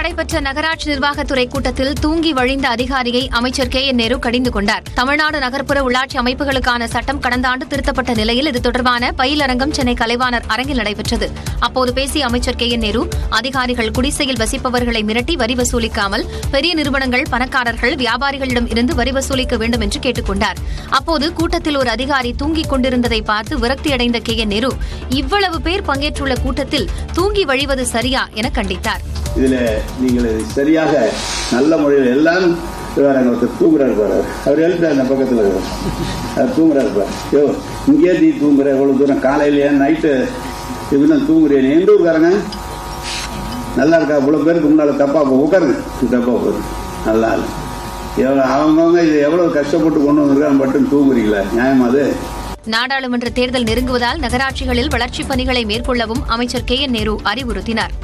நடைபெற்ற நகராட்சி நிர்வாகத்துறை கூட்டத்தில் தூங்கி வழிந்த அதிகாரியை அமைச்சர் கே என் நேரு கடிந்து கொண்டார். தமிழ்நாடு நகர்ப்புற உள்ளாட்சி அமைப்புகளுக்கான சட்டம் கடந்த ஆண்டு திருத்தப்பட்ட நிலையில் இது தொடர்பான பயிலரங்கம் சென்னை கலைவாணர் அரங்கில் நடைபெற்றது. அப்போது பேசிய அமைச்சர் கே என் நேரு அதிகாரிகள் குடிசையில் வசிப்பவர்களை மிரட்டி வரி வசூலிக்காமல் பெரிய நிறுவனங்கள் பணக்காரர்கள் வியாபாரிகளிடம் இருந்து வரி வசூலிக்க வேண்டும் என்று கேட்டுக் கொண்டார். அப்போது கூட்டத்தில் ஒரு அதிகாரி தூங்கிக் கொண்டிருந்ததை பார்த்து விரக்தியடைந்த கே என் நேரு இவ்வளவு பேர் பங்கேற்றுள்ள கூட்டத்தில் தூங்கி வழிவது சரியா என கண்டித்தார். இதுல நீங்கள் சரியாக நல்ல முறையில் எல்லாரும் வராங்க ஒருத்தர் தூங்குறாரு பாரு. அவர் எழுத்தார் அந்த பக்கத்தில். அவர் தூங்குறாரு பாரு. யோ இங்கே நீ தூங்குற எவ்வளவு தூரம் காலையிலேயே நைட்டு இப்படிதான் தூங்குறேன் எந்த ஊருக்காரங்க? நல்லா இருக்கா? இவ்வளவு பேருக்கு முன்னால தப்பா போ. உட்காருங்க. தப்பாக தப்பா போகுது நல்லா இல்லை எவ்வளவு அவங்கவுங்க இது எவ்வளவு கஷ்டப்பட்டு கொண்டு வந்திருக்கான் மட்டும் தூங்குறீங்களா? நியாயம் அது? நாடாளுமன்ற தேர்தல் நெருங்குவதால் நகராட்சிகளில் வளர்ச்சிப் பணிகளை மேற்கொள்ளவும் அமைச்சர் கே என் நேரு அறிவுறுத்தினார்.